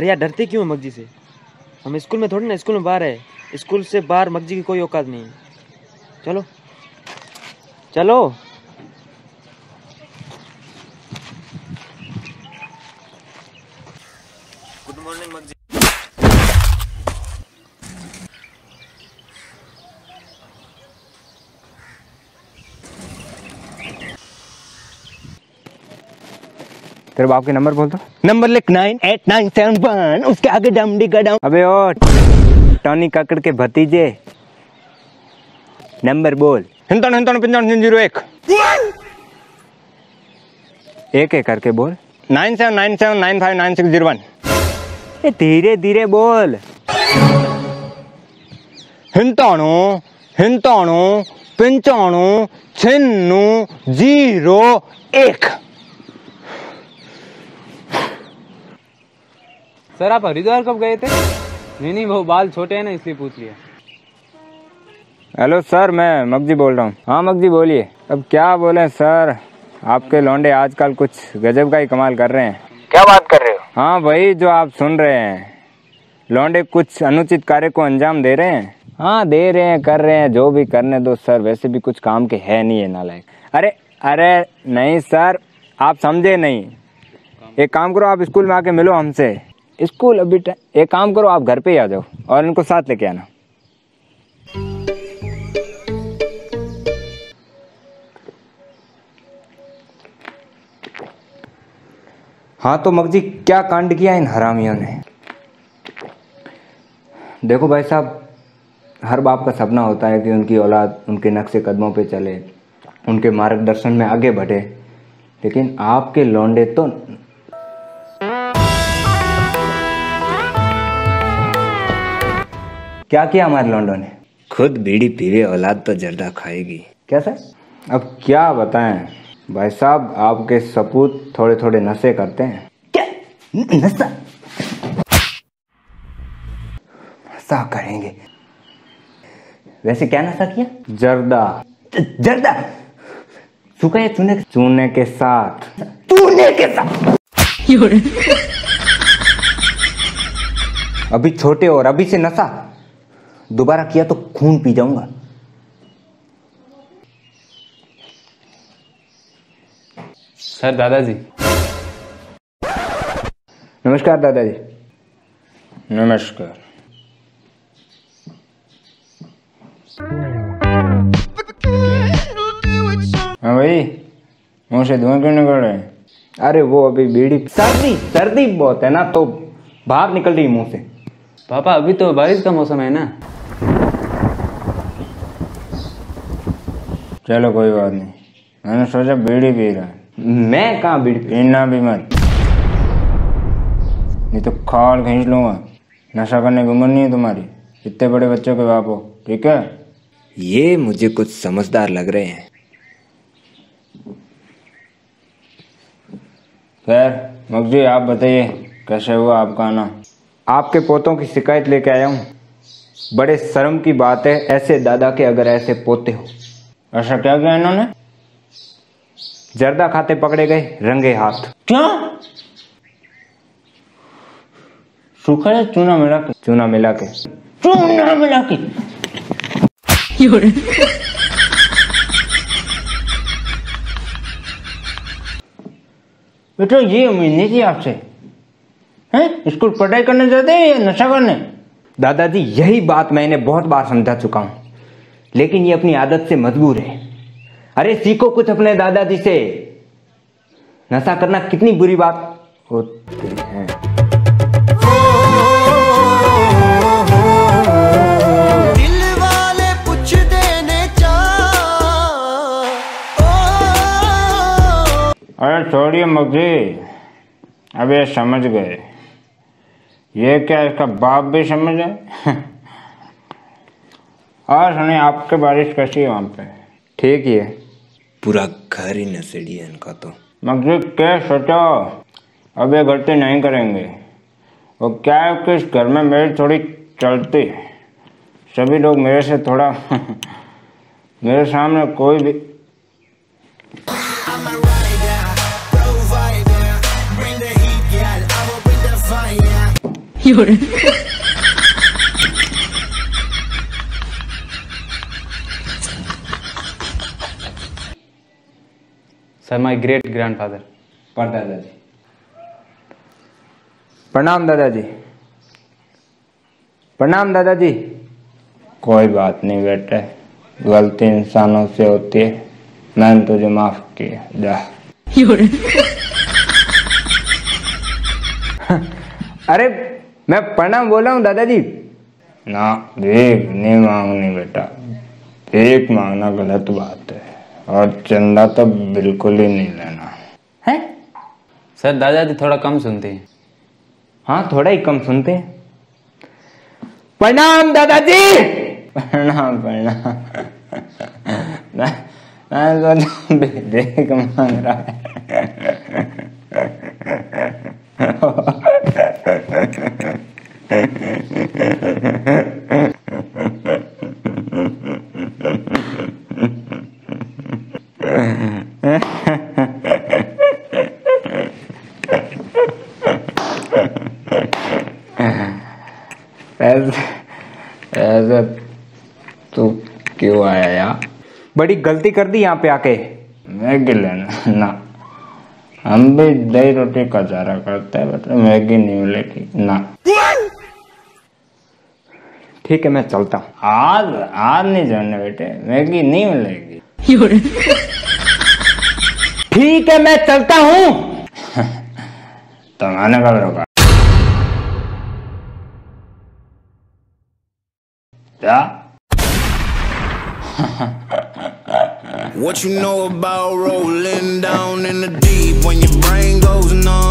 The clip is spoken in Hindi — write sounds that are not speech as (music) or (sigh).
अरे यार, डरते क्यों मगजी से? हम स्कूल में थोड़ी ना स्कूल में बाहर है। स्कूल से बाहर मगजी की कोई औकात नहीं। है चलो। चलो। तेरे बाप के नंबर बोल दो नंबर लिख nine eight nine seven one उसके आगे डमडी का डम अबे ओ टॉनी काकड़ के भतीजे। नंबर बोल। हिंदन हिंदन पंचावन ज़ीरो एक। एक एक करके बोल। Nine seven nine seven nine five nine six zero one. धीरे धीरे बोल। हिंताणु हिंताणु पंचाणु छिन्नू ज़ीरो एक। सर आप हरिद्वार कब गए थे? नहीं नहीं वो बाल छोटे हैं ना इसलिए पूछ लिया। हेलो सर मैं मगजी बोल रहा हूँ। हाँ मगजी बोलिए। अब क्या बोले सर? आपके लौंडे आजकल कुछ गजब का ही कमाल कर रहे हैं। क्या बात कर रहे हो? हाँ वही जो आप सुन रहे हैं। लौंडे कुछ अनुचित कार्य को अंजाम दे रहे हैं? हाँ दे रहे हैं कर रहे हैं जो भी करने दो सर वैसे भी कुछ काम के है नहीं है नालायक। अरे अरे नहीं सर आप समझे नहीं। एक काम करो आप स्कूल में आके मिलो हमसे। स्कूल, अभी एक काम करो, आप घर पे ही आ जाओ और इनको साथ लेके आना। हाँ तो मगजी क्या कांड किया इन हरामियों ने? देखो भाई साहब, हर बाप का सपना होता है कि उनकी औलाद उनके नक्शे कदमों पे चले, उनके मार्गदर्शन में आगे बढ़े, लेकिन आपके लौंडे तो क्या किया हमारे लौंडों ने? खुद बीड़ी पीवे औलाद तो जर्दा खाएगी। क्या सर? अब क्या बताएँ? भाई साहब आपके सपूत थोड़े थोड़े नशे करते हैं। क्या? नशा? नशा करेंगे। वैसे क्या नशा किया? जर्दा। जर्दा? सूखा या चूने चूने के साथ। तूने के साथ? अभी छोटे और अभी से नशा? दोबारा किया तो खून पी जाऊँगा। सर दादाजी। नमस्कार दादाजी। नमस्कार। हाँ भाई मुँह से धुआँ क्यों निकल रहे हैं? अरे वो अभी बीड़ी सर्दी सर्दी बहुत है ना तो बाहर निकल रही है मुँह से। पापा अभी तो बारिश का मौसम है ना। चलो कोई बात नहीं। मैंने सोचा बीड़ी पी रहा है। मैं कहाँ बीड़ी पीना भी मत। नहीं तो खाल खींच लूँगा। नशा करने की उम्र नहीं है तुम्हारी। इतने बड़े बच्चों के बाप हो। ठीक है? ये मुझे कुछ समझदार लग रहे हैं। खैर मगजी आप बताइए कैसे हुआ आपका आना? आपके पोतों की शिकायत लेके आया हूँ। बड़े शर्म की बात है ऐसे दादा के अगर ऐसे पोते हो। ऐसा क्या किया इन्होंने? जर्दा खाते पकड़े गए, रंगे हाथ। क्या? सूखा या चूना मिला के। चूना मिला के। चूना मिला के। बेटा, ये उम्मीद नहीं थी आपसे। हैं? स्कूल पढ़ाई करने जाते हैं या नशा करने? दादाजी, यही बात मैंने बहुत बार समझा चुका हूँ। लेकिन ये अपनी आदत से मजबूर है। अरे सीखो कुछ अपने दादाजी से। नशा करना कितनी बुरी बात होती है। अरे छोड़िए मगजी अब ये समझ गए। ये क्या इसका बाप भी समझ है? (laughs) और सुनिए आपके बारिश कैसी है वहाँ पे? ठीक ही है। पूरा घर ही नसेड़ी है इनका तो। मगजी क्या सोचो अब ये गलती नहीं करेंगे। वो क्या है कि इस घर में मेरी थोड़ी चलती है। सभी लोग मेरे से थोड़ा (laughs) मेरे सामने कोई भी I'm sir my great grandfather परदादा जी प्रणाम दादाजी प्रणाम दादाजी कोई बात नहीं बेटे। गलती इंसानों से होती है। मैंने तुझे माफ़ किया। जा। अरे मैं प्रणाम बोला हूँ दादाजी। ना भीख नहीं मांगनी बेटा। भीख मांगना गलत बात है। और चंदा तो बिल्कुल ही नहीं लेना। है? सर दादाजी थोड़ा कम सुनते हैं। हाँ थोड़ा ही कम सुनते हैं। प्रणाम दादाजी! प्रणाम प्रणाम। (laughs) मैं मैं सोचा (laughs) देख मांग रहा है। ऐसे ऐसे तू क्यों आया यार? बड़ी गलती कर दी यहाँ पे आके। मैगी लेना ना। हम भी दही रोटी का चारा करते हैं बट मैगी नहीं मिलेगी ना। ठीक है मैं चलता हूँ। आज आज नहीं जाने बेटे मैगी नहीं मिलेगी। ठीक है मैं चलता हूँ। (laughs) तो मैंने कब रोका? What you know about rolling down in the deep when your brain goes numb?